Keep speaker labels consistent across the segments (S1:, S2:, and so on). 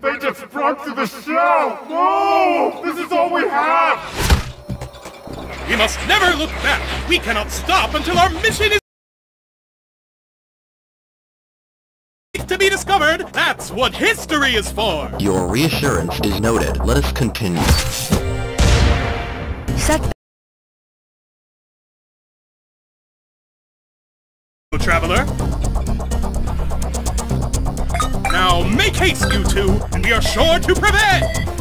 S1: They just broke through the shell! No! This is all we have!
S2: We must never look back! We cannot stop until our mission is to be discovered! That's what history is for!
S3: Your reassurance is noted. Let us continue.
S4: Set
S2: Traveler. Haste, you two, and we are sure to prevent!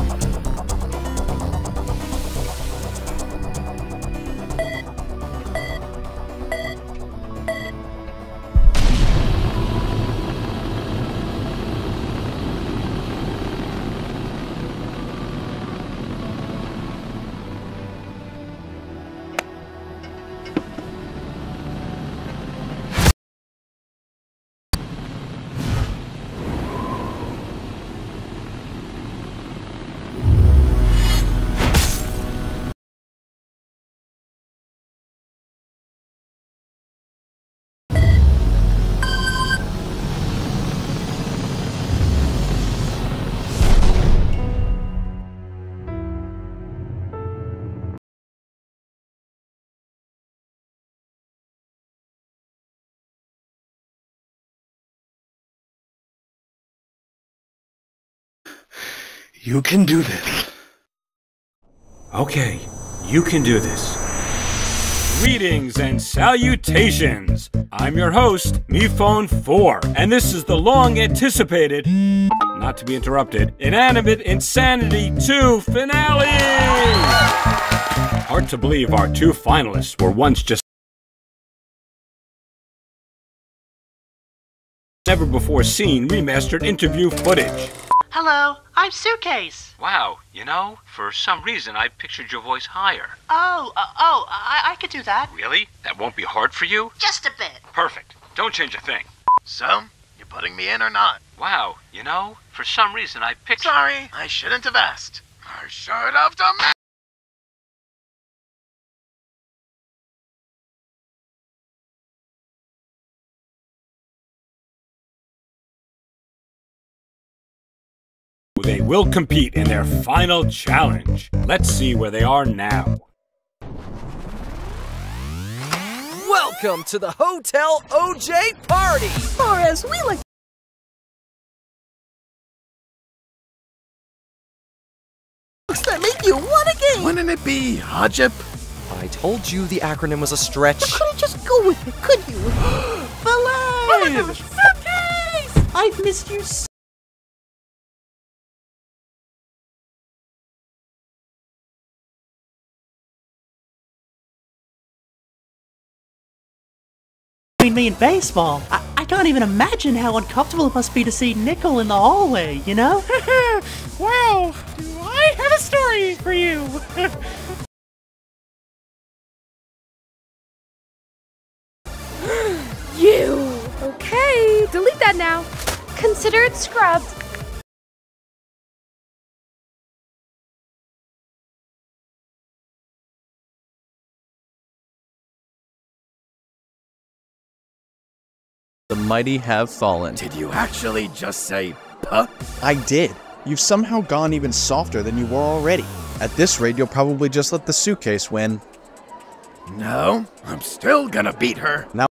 S3: You can do this.
S5: Okay, you can do this. Greetings and salutations! I'm your host, MePhone4, and this is the long anticipated, not to be interrupted, Inanimate Insanity 2 finale! Hard to believe our two finalists were once just never before seen remastered interview footage.
S6: Hello, I'm Suitcase.
S5: Wow, you know, for some reason I pictured your voice higher.
S6: Oh, uh, oh, I, I could do that.
S5: Really? That won't be hard for you?
S6: Just a bit.
S5: Perfect. Don't change a thing.
S7: So, you're putting me in or not?
S5: Wow, you know, for some reason I pictured.
S7: Sorry, I shouldn't have asked. I should have done.
S5: Will compete in their final challenge. Let's see where they are now.
S8: Welcome to the Hotel OJ party!
S4: or as we like that make you want a game.
S7: Wouldn't it be Hajip?
S8: I told you the acronym was a stretch.
S4: You couldn't just go with it, could you?
S6: Oh my gosh, Suitcase!
S4: I've missed you so me and baseball. I, I can't even imagine how uncomfortable it must be to see Nickel in the hallway, you know?
S9: well, do I have a story for you?
S10: You! Okay, delete that now. Consider it scrubbed.
S11: The mighty have fallen.
S7: Did you actually just say puh?
S12: I did. You've somehow gone even softer than you were already. At this rate, you'll probably just let the suitcase win.
S7: No, I'm still gonna beat her.
S12: Now,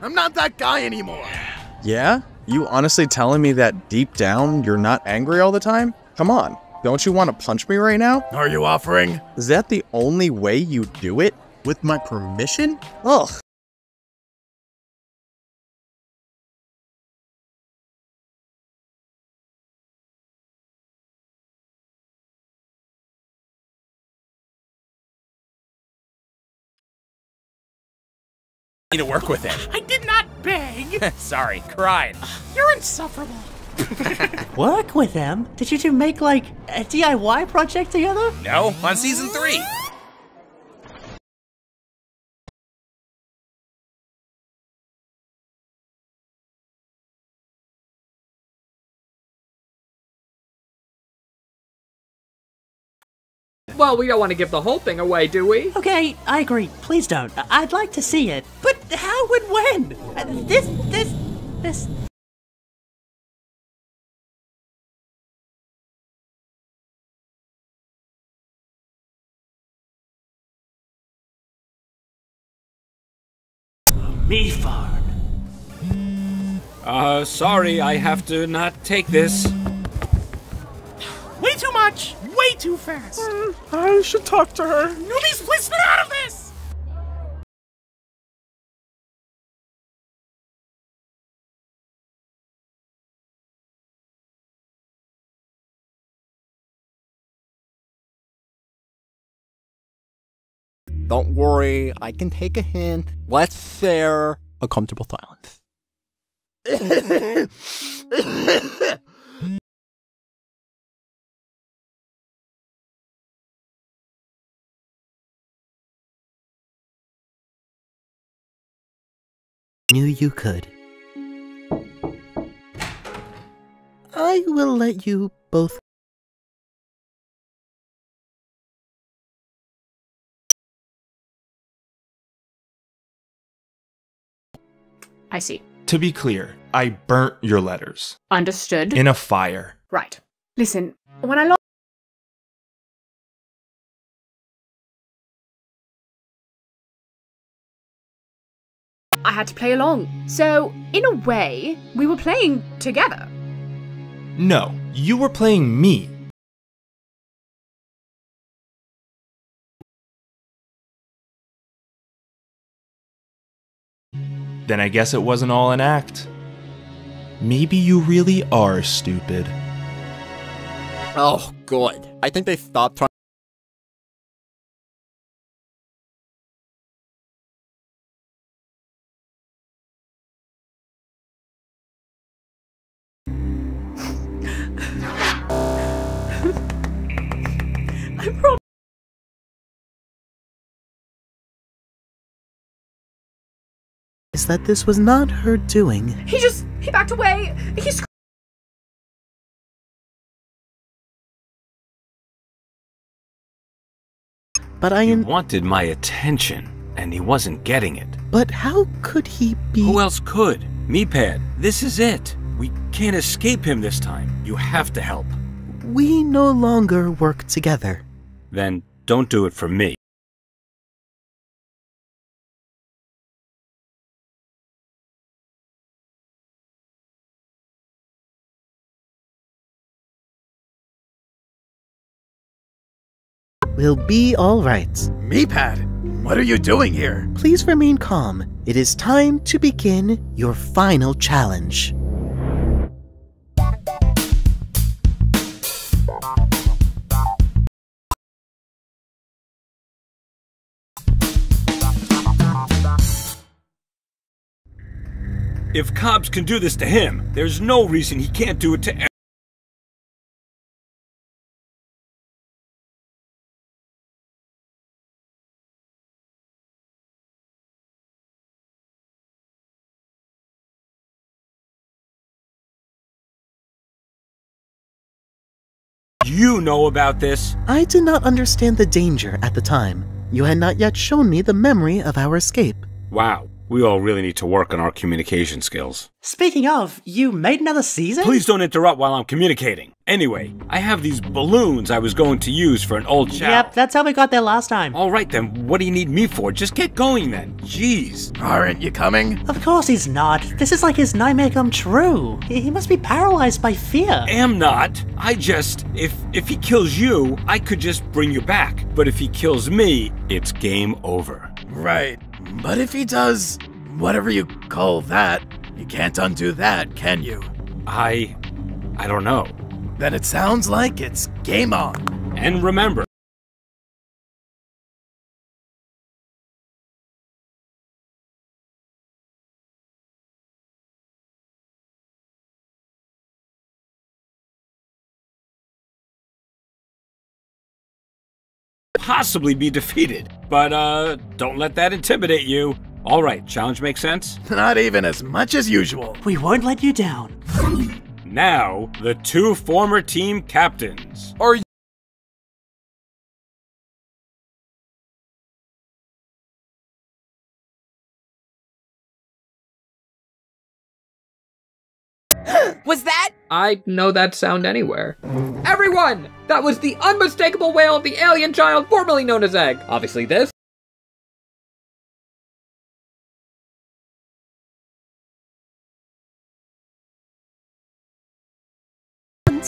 S7: I'm not that guy anymore.
S12: yeah? You honestly telling me that deep down you're not angry all the time? Come on. Don't you want to punch me right now?
S7: Are you offering?
S12: Is that the only way you do it? With my permission? Ugh.
S9: Need to work with it. I did not beg. Sorry, cried. You're insufferable.
S4: Work with them? Did you two make, like, a DIY project together?
S9: No, on season three.
S13: Well, we don't want to give the whole thing away, do we?
S4: Okay, I agree. Please don't. I- I'd like to see it. But how and when? Uh, This, this, this. Mephard.
S5: Uh, sorry, I have to not take this.
S9: Way too much! Way too fast!
S1: I should talk to her.
S9: Newbies, please get out of this!
S14: Don't worry, I can take a hint. Let's share
S11: A comfortable silence.
S15: Knew you could. I will let you both.
S16: I see.
S1: To be clear, I burnt your letters.
S16: Understood.
S1: In a fire.
S16: Right. Listen, when I I had to play along. So, in a way, we were playing together.
S1: No, you were playing me. Then I guess it wasn't all an act. Maybe you really are stupid.
S14: Oh, good. I think they stopped trying.
S16: I promise.
S15: Is that this was not her doing.
S16: He just. He backed away. He sc-
S15: But I.
S5: He wanted my attention, and he wasn't getting it.
S15: but how could he be.
S5: Who else could? MePad, this is it. We can't escape him this time. You have to help.
S15: We no longer work together.
S5: Then don't do it for me.
S15: We'll be alright.
S7: MePad, what are you doing here?
S15: Please remain calm. It is time to begin your final challenge.
S5: If Cobs can do this to him, there's no reason he can't do it to e- You know about this.
S15: I did not understand the danger at the time. You had not yet shown me the memory of our escape.
S5: Wow, we all really need to work on our communication skills.
S4: Speaking of, you made another season?
S5: Please don't interrupt while I'm communicating. Anyway, I have these balloons I was going to use for an old chow.
S4: Yep, that's how we got there last time.
S5: All right then, what do you need me for? Just get going then. Jeez.
S7: Aren't you coming?
S4: Of course he's not. This is like his nightmare come true. He he must be paralyzed by fear.
S5: Am not. I just if if he kills you, I could just bring you back. But if he kills me, it's game over.
S7: Right. But if he does whatever you call that, you can't undo that, can you?
S5: I I don't know.
S7: Then it sounds like it's game on.
S5: And remember, possibly be defeated. But uh don't let that intimidate you. All right, challenge makes sense?
S7: Not even as much as usual.
S4: We won't let you down.
S5: Now, the two former team captains.
S8: Are
S17: I know that sound anywhere. Everyone! That was the unmistakable wail of the alien child formerly known as Egg. Obviously, this.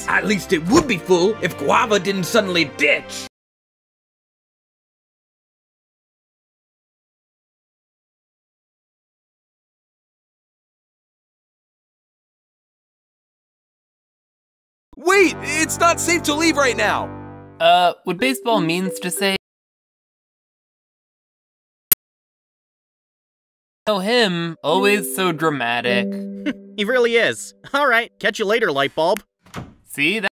S5: At least it would be full if Guava didn't suddenly ditch.
S8: Wait, it's not safe to leave right now.
S18: Uh, what baseball means to say. Oh, him, always so dramatic.
S19: he really is. All right, catch you later, Lightbulb.
S18: See that?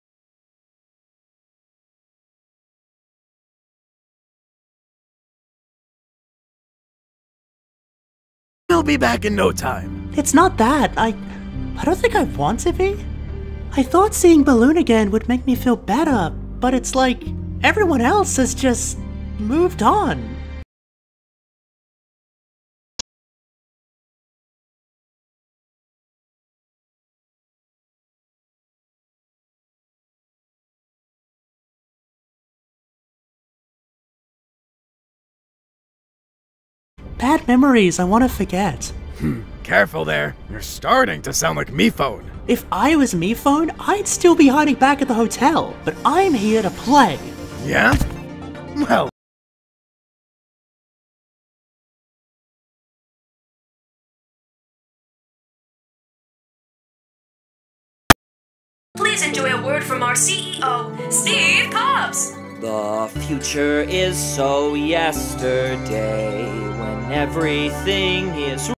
S7: We'll be back in no time.
S4: It's not that. I. I don't think I want to be. I thought seeing Balloon again would make me feel better, but it's like everyone else has just moved on. Bad memories I want to forget.
S7: Hmm, careful there. You're starting to sound like MePhone.
S4: If I was MePhone, I'd still be hiding back at the hotel, but I'm here to play.
S7: Yeah? Well,
S20: Please enjoy a word from our CEO, Steve Cobs.
S21: The future is so yesterday when everything is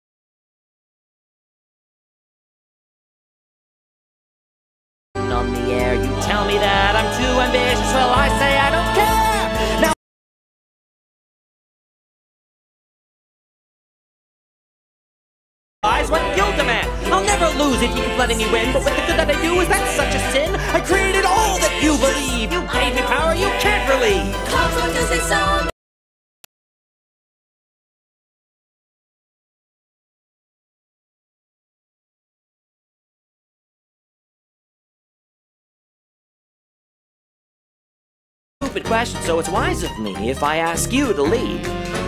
S21: tell me that I'm too ambitious. Well, I say I don't care. Now. What you demand. I'll never lose if you keep letting me win. But with the good that I do, is that such a sin? I created all that you believe. You gave me power you can't relieve.
S20: Cobs, what does it sound?
S21: Stupid question, so it's wise of me if I ask you to lead.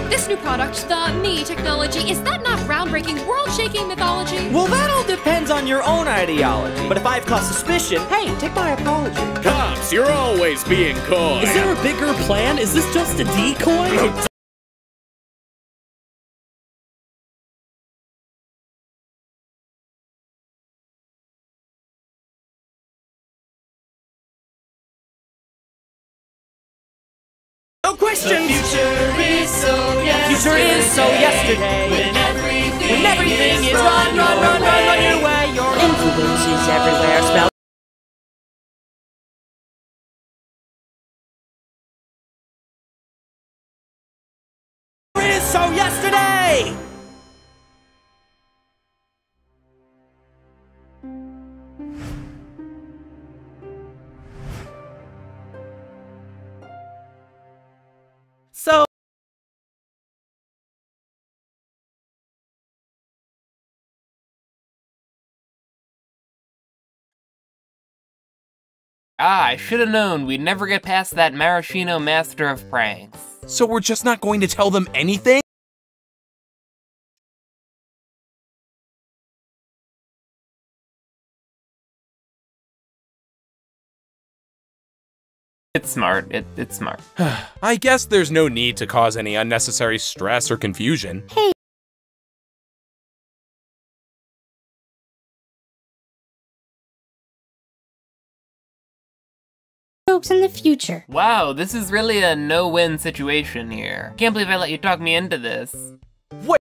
S10: This new product, the Me technology, is that not groundbreaking, world-shaking mythology?
S21: Well, that all depends on your own ideology. But if I've caused suspicion, hey, take my apology.
S22: Cops, you're always being coy.
S4: Is there a bigger plan? Is this just a decoy?
S21: No question.
S20: The future is so yesterday.
S21: Future is so yesterday.
S20: When everything,
S21: When everything is run, run, run, run, run your way. Your influence is everywhere. Spell. Future is so yesterday.
S18: Ah, I should have known we'd never get past that Maraschino master of pranks.
S8: So we're just not going to tell them anything?
S18: It's smart. It, it's smart.
S23: I guess there's no need to cause any unnecessary stress or confusion.
S10: Hey. Folks in the future.
S18: Wow, this is really a no-win situation here. Can't believe I let you talk me into this.
S8: What?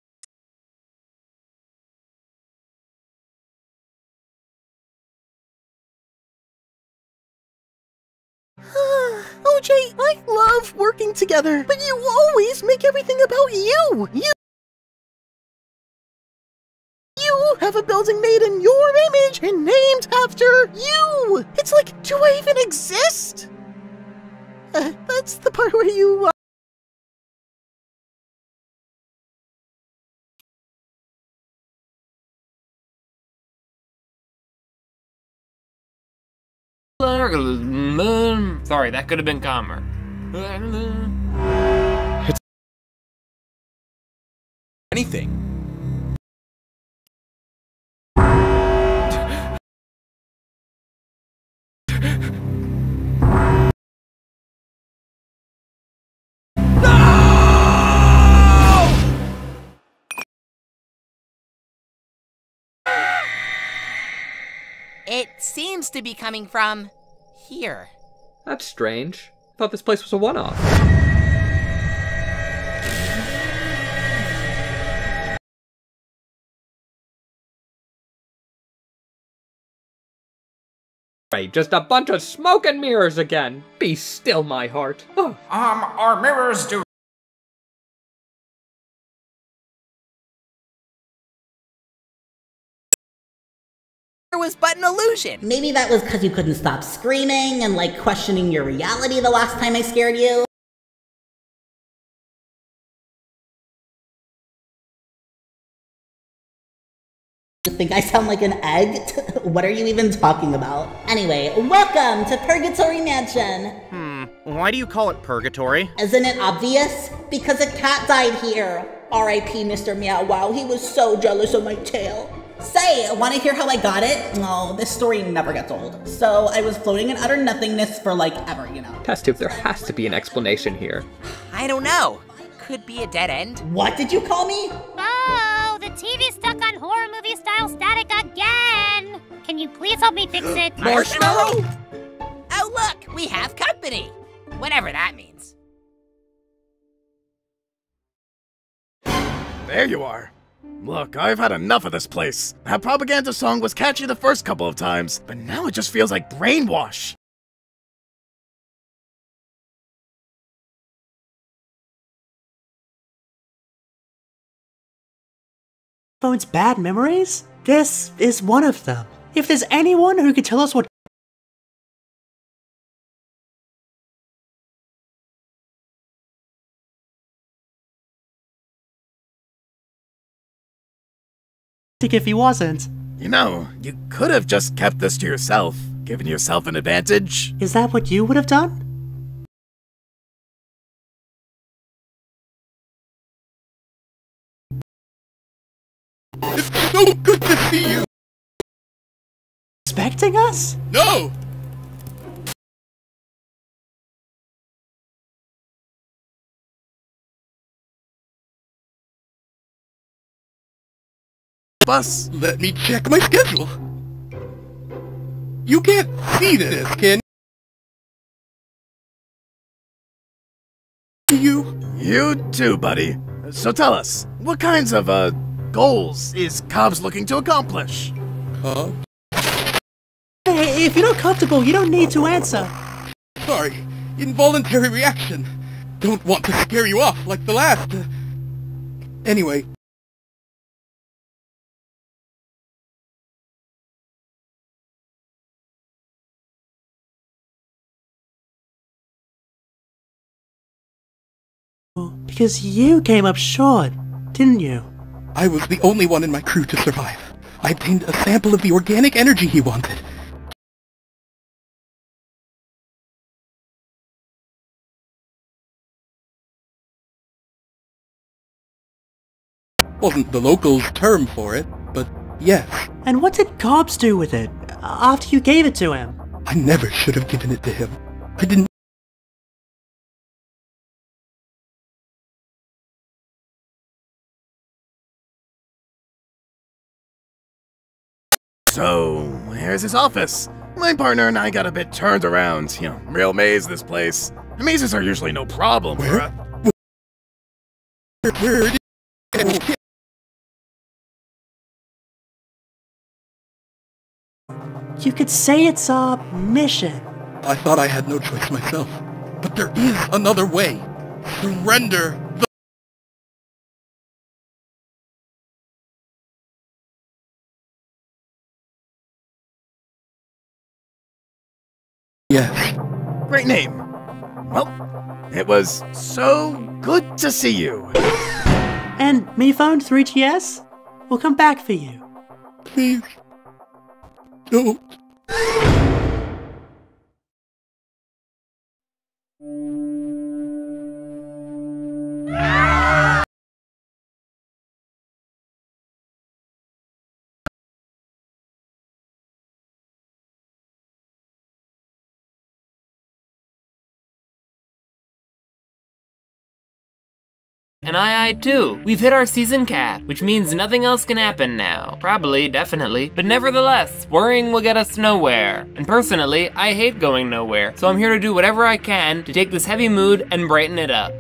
S15: OJ, I love working together, but you always make everything about you. You You have a building made in your image and named after you. It's like, do I even exist? Uh, that's the part where you uh,
S18: Sorry, that could have been calmer.
S8: Anything.
S24: Seems to be coming from here.
S17: That's strange. I Thought this place was a one-off. Right, just a bunch of smoke and mirrors again. Be still, my heart. Oh.
S25: Um, our mirrors do
S24: was but an illusion.
S26: Maybe that was because you couldn't stop screaming and like questioning your reality the last time I scared you. You think I sound like an egg? what are you even talking about? Anyway, welcome to Purgatory Mansion.
S19: Hmm, why do you call it purgatory?
S26: Isn't it obvious? Because a cat died here. R.I.P. Mr. Meow Wow, he was so jealous of my tail. Say, want to hear how I got it? No, this story never gets old. So I was floating in utter nothingness for like ever, you know.
S17: Test tube, there has to be an explanation here.
S24: I don't know. Could be a dead end.
S26: What did you call me?
S27: Oh, the TV's stuck on horror movie style static again. Can you please help me fix it?
S24: Marshmallow? Oh, look, we have company. Whatever that means.
S7: There you are. Look, I've had enough of this place. That propaganda song was catchy the first couple of times, but now it just feels like brainwash.
S4: Phone's bad memories? This is one of them. If there's anyone who could tell us what if he wasn't.
S7: You know, you could have just kept this to yourself, given yourself an advantage.
S4: Is that what you would have done?
S2: It's so good to see you!
S4: Expecting us?
S2: No!
S7: Bus.
S2: Let me check my schedule. You can't see this, can you?
S7: You too, buddy. So tell us, what kinds of, uh, goals is Cobs looking to accomplish?
S2: Huh?
S4: Hey, if you're not comfortable, you don't need to answer.
S2: Sorry, involuntary reaction. Don't want to scare you off like the last. Anyway,
S4: Because you came up short, didn't you?
S2: I was the only one in my crew to survive. I obtained a sample of the organic energy he wanted. Wasn't the locals' term for it, but yes.
S4: And what did Cobs do with it after you gave it to him?
S2: I never should have given it to him. I didn't.
S7: So, here's his office. My partner and I got a bit turned around. You know, real maze this place. Mazes are usually no problem for us.
S2: Where.
S4: You could say it's a mission.
S2: I thought I had no choice myself. But there is another way. Surrender the... Yes.
S7: Great name. Well, it was so good to see you.
S4: And MePhone3GS? We'll come back for you.
S2: Please. No.
S18: And I I too. We've hit our season cap, which means nothing else can happen now. Probably, definitely. But nevertheless, worrying will get us nowhere. And personally, I hate going nowhere, so I'm here to do whatever I can to take this heavy mood and brighten it up.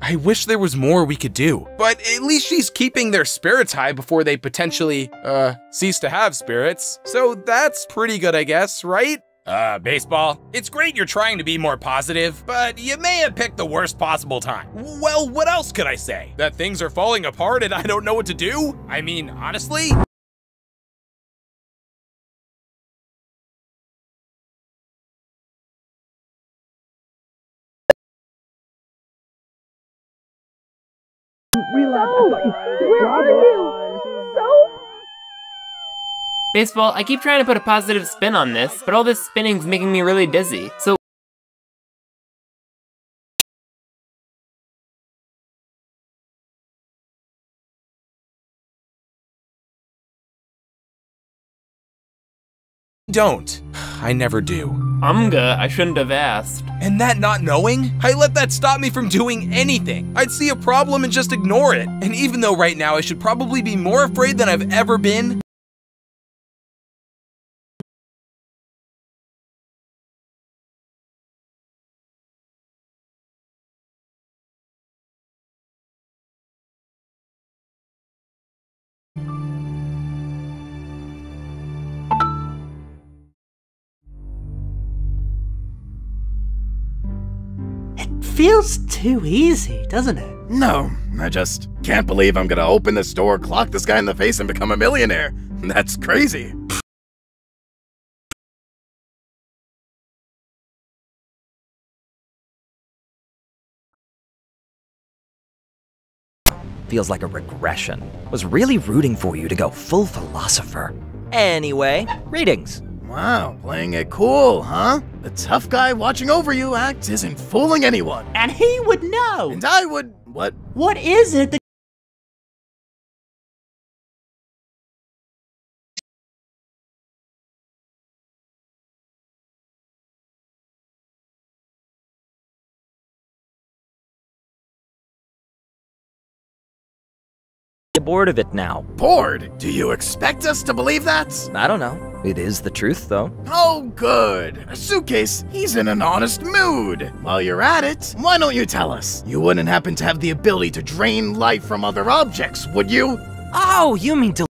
S8: I wish there was more we could do. But at least she's keeping their spirits high before they potentially, uh, cease to have spirits. So that's pretty good, I guess, right? Uh, baseball, it's great you're trying to be more positive, but you may have picked the worst possible time. Well, what else could I say? That things are falling apart and I don't know what to do? I mean, honestly?
S10: Where are you?
S18: Baseball, I keep trying to put a positive spin on this, but all this spinning's making me really dizzy. So
S8: Don't. I never do.
S18: Umga, I shouldn't have asked.
S8: And that not knowing? I let that stop me from doing anything. I'd see a problem and just ignore it. And even though right now I should probably be more afraid than I've ever been,
S4: Feels too easy, doesn't it?
S7: No, I just can't believe I'm gonna open this door, clock this guy in the face, and become a millionaire. That's crazy.
S21: Feels like a regression. Was really rooting for you to go full philosopher. Anyway, readings.
S7: Wow, playing it cool, huh? The tough guy watching over you act isn't fooling anyone.
S4: And he would know.
S7: And I would. What?
S4: What is it that
S21: bored of it now.
S7: Bored? Do you expect us to believe that?
S21: I don't know. It is the truth, though.
S7: Oh, good. A suitcase, he's in an honest mood. While you're at it, why don't you tell us? You wouldn't happen to have the ability to drain life from other objects, would you?
S21: Oh, you mean to.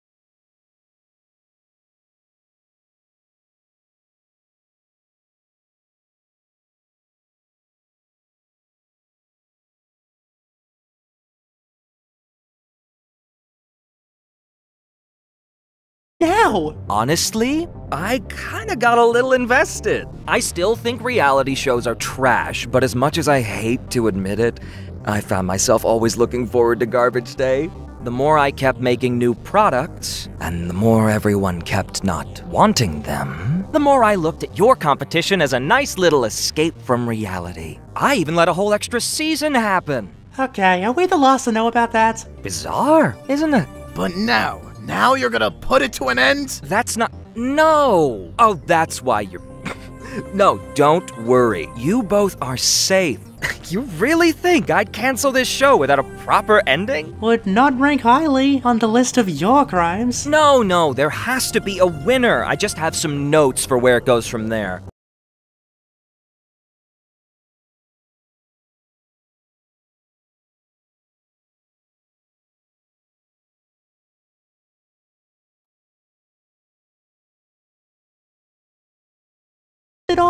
S4: Now?
S21: Honestly, I kinda got a little invested. I still think reality shows are trash, but as much as I hate to admit it, I found myself always looking forward to garbage day. The more I kept making new products, and the more everyone kept not wanting them, the more I looked at your competition as a nice little escape from reality. I even let a whole extra season happen.
S4: Okay, are we the last to know about that?
S21: Bizarre, isn't it?
S7: But now, now you're gonna put it to an end?
S21: That's not. No! Oh, that's why you're. no, don't worry. You both are safe. you really think I'd cancel this show without a proper ending?
S4: Would not rank highly on the list of your crimes.
S21: No, no, there has to be a winner. I just have some notes for where it goes from there.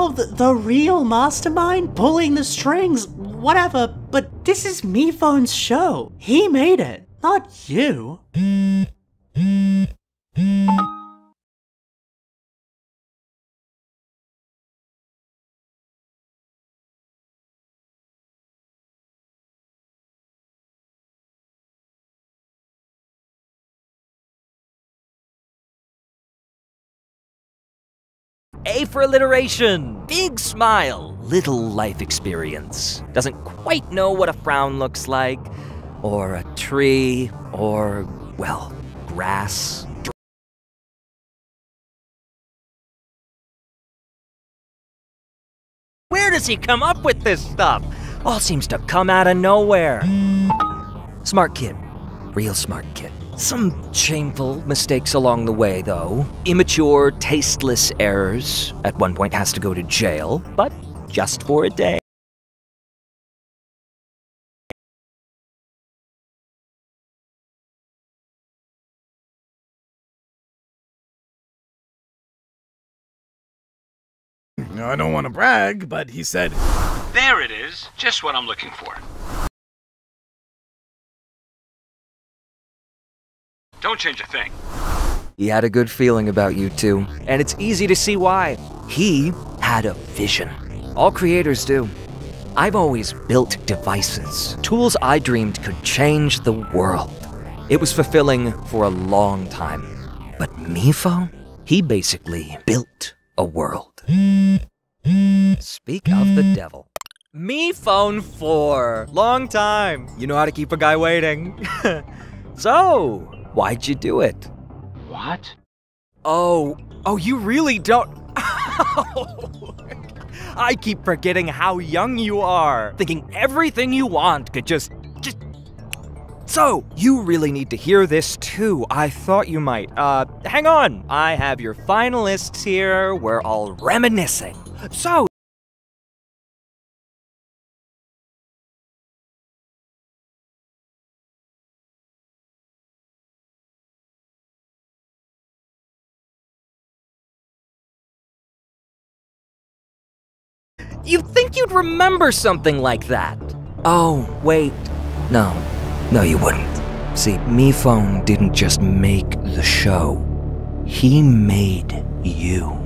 S4: The, real mastermind pulling the strings, whatever, but this is MePhone's show. He made it, not you.
S21: A for alliteration. Big smile. Little life experience. Doesn't quite know what a frown looks like, or a tree, or, well, grass. Where does he come up with this stuff? All seems to come out of nowhere. Smart kid. Real smart kid. Some shameful mistakes along the way, though. Immature, tasteless errors. At one point has to go to jail, but just for a day.
S7: I don't want to brag, but he said,
S5: There it is. Just what I'm looking for. Don't change a thing.
S21: He had a good feeling about you two, and it's easy to see why. He had a vision. All creators do. I've always built devices, tools I dreamed could change the world. It was fulfilling for a long time. But Mifo, he basically built a world. Speak of the devil. MePhone4. Long time. You know how to keep a guy waiting. so, why'd you do it?
S5: What?
S21: Oh, oh, you really don't. I keep forgetting how young you are, thinking everything you want could just. just. So, you really need to hear this too. I thought you might. Uh, hang on. I have your finalists here. We're all reminiscing. So, you'd remember something like that. Oh, wait. No. No, you wouldn't. See, MePhone didn't just make the show, he made you.